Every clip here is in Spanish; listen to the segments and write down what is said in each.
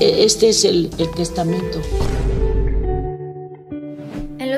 E, este es el, el testamento.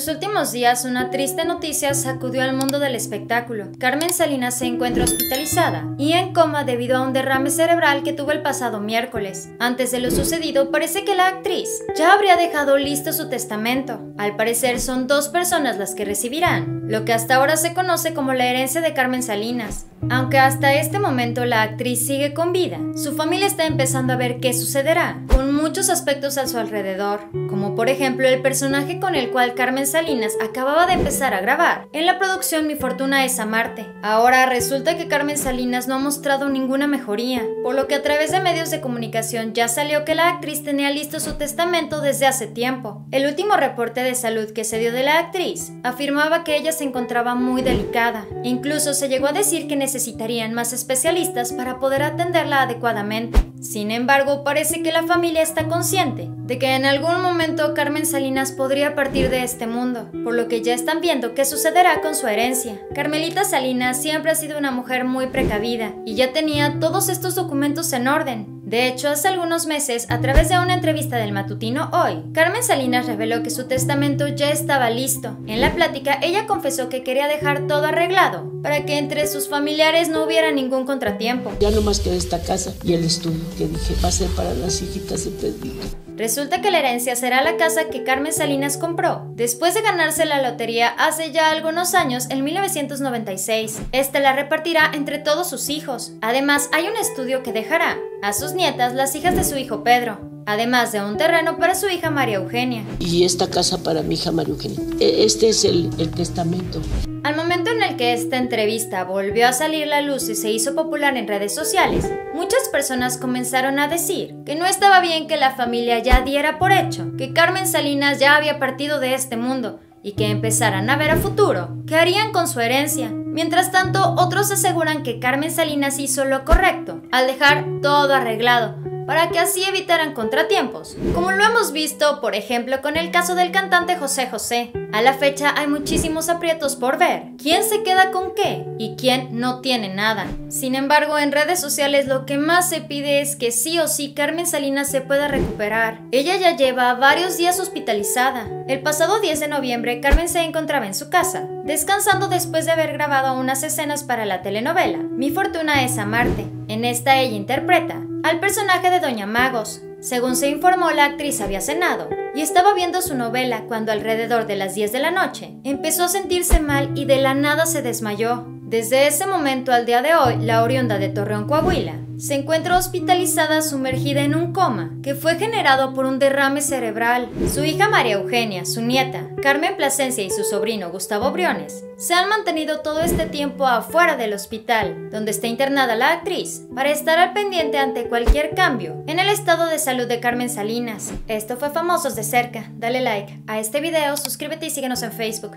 Los últimos días, una triste noticia sacudió al mundo del espectáculo. Carmen Salinas se encuentra hospitalizada y en coma debido a un derrame cerebral que tuvo el pasado miércoles. Antes de lo sucedido, parece que la actriz ya habría dejado listo su testamento. Al parecer, son dos personas las que recibirán lo que hasta ahora se conoce como la herencia de Carmen Salinas. Aunque hasta este momento la actriz sigue con vida, su familia está empezando a ver qué sucederá, con muchos aspectos a su alrededor, como por ejemplo el personaje con el cual Carmen Salinas acababa de empezar a grabar. En la producción Mi Fortuna es Amarte. Ahora resulta que Carmen Salinas no ha mostrado ninguna mejoría, por lo que a través de medios de comunicación ya salió que la actriz tenía listo su testamento desde hace tiempo. El último reporte de salud que se dio de la actriz afirmaba que ella se encontraba muy delicada. Incluso se llegó a decir que necesitarían más especialistas para poder atenderla adecuadamente. Sin embargo, parece que la familia está consciente de que en algún momento Carmen Salinas podría partir de este mundo, por lo que ya están viendo qué sucederá con su herencia. Carmelita Salinas siempre ha sido una mujer muy precavida y ya tenía todos estos documentos en orden, de hecho, hace algunos meses, a través de una entrevista del matutino Hoy, Carmen Salinas reveló que su testamento ya estaba listo. En la plática, ella confesó que quería dejar todo arreglado para que entre sus familiares no hubiera ningún contratiempo. Ya no más queda esta casa y el estudio que dije va a ser para las hijitas de Pedrito. Resulta que la herencia será la casa que Carmen Salinas compró después de ganarse la lotería hace ya algunos años, en 1996. Esta la repartirá entre todos sus hijos. Además, hay un estudio que dejará a sus nietas las hijas de su hijo Pedro, además de un terreno para su hija María Eugenia. Y esta casa para mi hija María Eugenia. E, este es el, el testamento. Al momento en el que esta entrevista volvió a salir la luz y se hizo popular en redes sociales, muchas personas comenzaron a decir que no estaba bien que la familia ya diera por hecho que Carmen Salinas ya había partido de este mundo y que empezaran a ver a futuro qué harían con su herencia. Mientras tanto, otros aseguran que Carmen Salinas hizo lo correcto al dejar todo arreglado para que así evitaran contratiempos, como lo hemos visto, por ejemplo, con el caso del cantante José José. A la fecha hay muchísimos aprietos por ver quién se queda con qué y quién no tiene nada. Sin embargo, en redes sociales lo que más se pide es que sí o sí Carmen Salinas se pueda recuperar. Ella ya lleva varios días hospitalizada. El pasado 10 de noviembre, Carmen se encontraba en su casa, descansando después de haber grabado unas escenas para la telenovela Mi fortuna es amarte. En esta ella interpreta al personaje de Doña Magos. Según se informó, la actriz había cenado y estaba viendo su novela cuando alrededor de las 10 de la noche empezó a sentirse mal y de la nada se desmayó. Desde ese momento al día de hoy, la oriunda de Torreón, Coahuila, se encuentra hospitalizada sumergida en un coma que fue generado por un derrame cerebral. Su hija María Eugenia, su nieta, Carmen Plasencia y su sobrino Gustavo Briones se han mantenido todo este tiempo afuera del hospital, donde está internada la actriz, para estar al pendiente ante cualquier cambio en el estado de salud de Carmen Salinas. Esto fue Famosos de cerca. Dale like a este video, suscríbete y síguenos en Facebook.